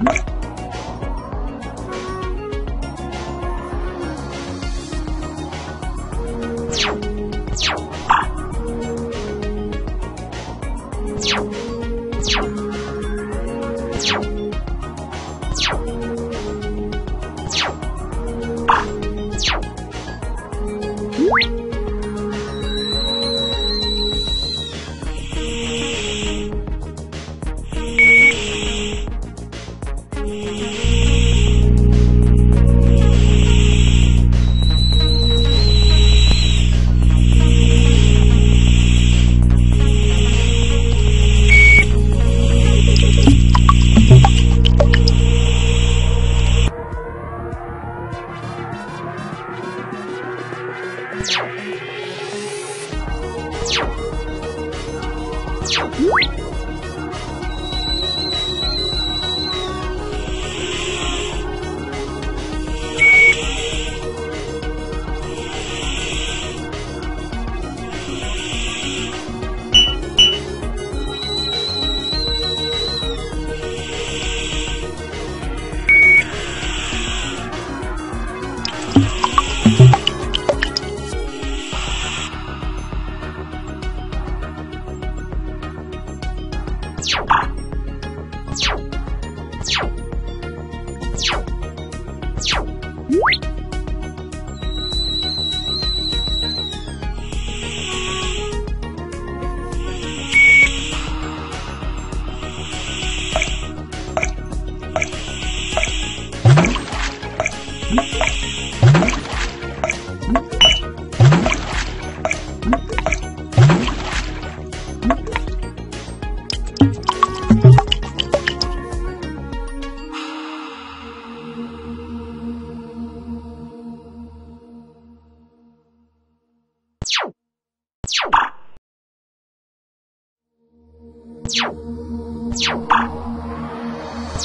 What? Tchau.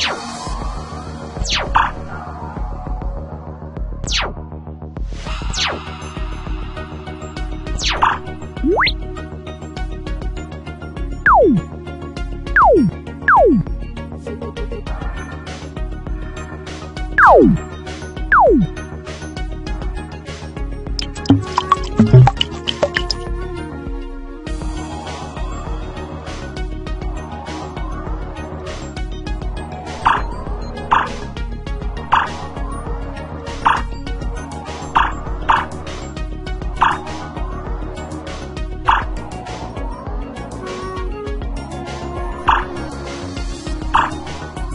You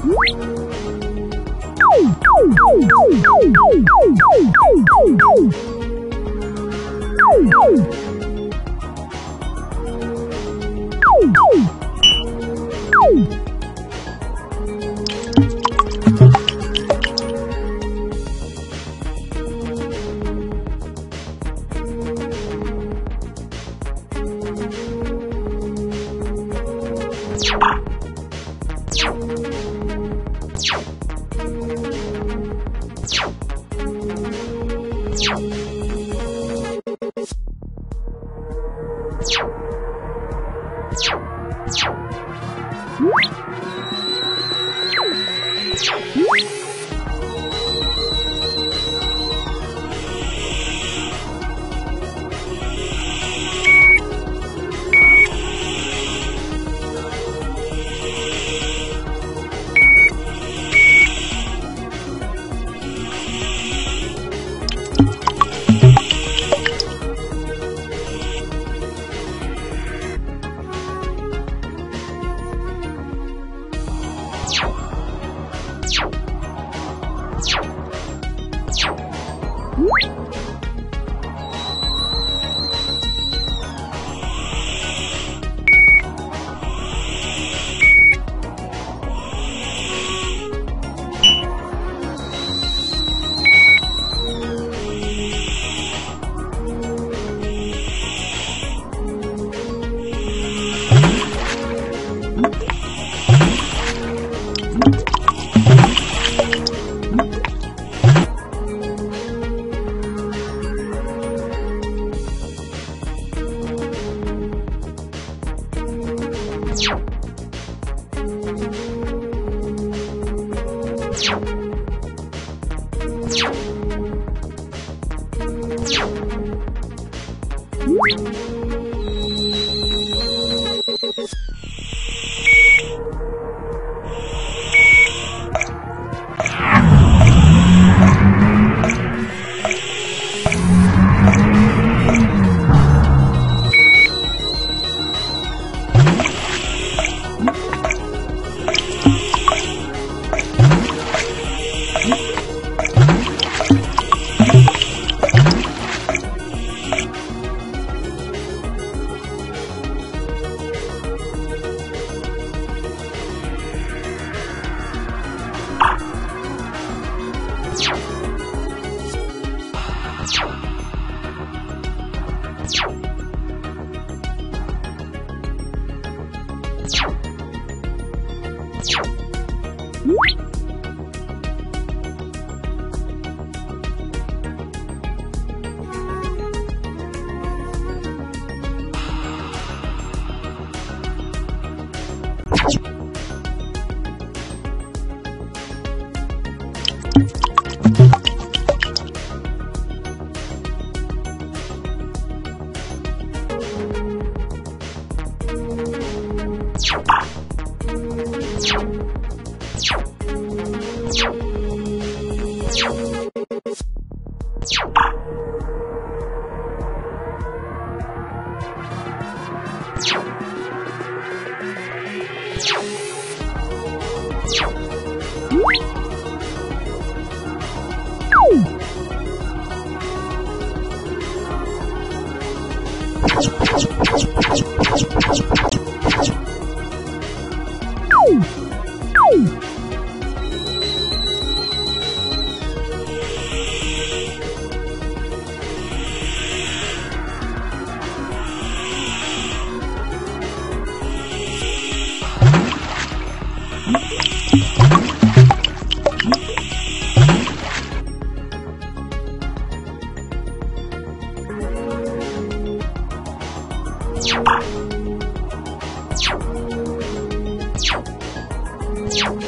Woo! What? you you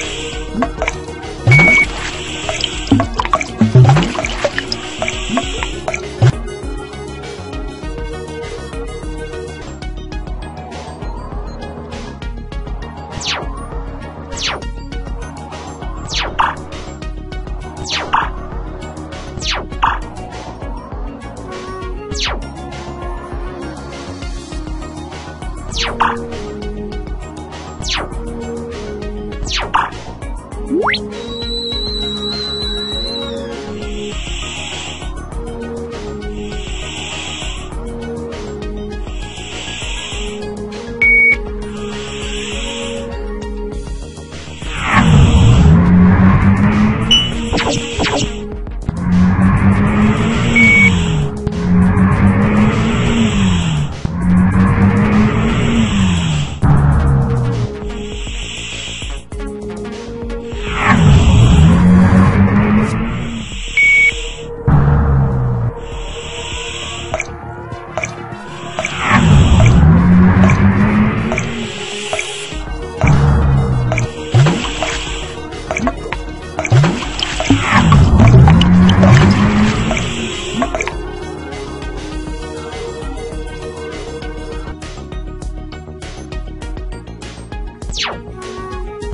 you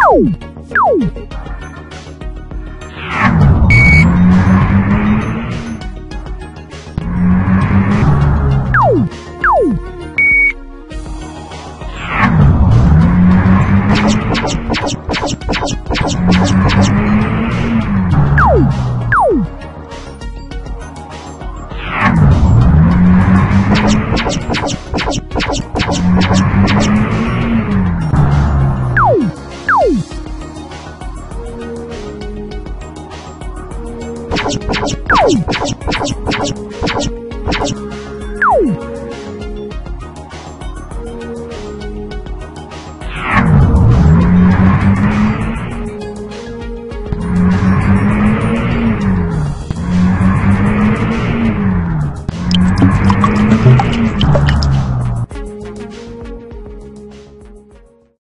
Tchau.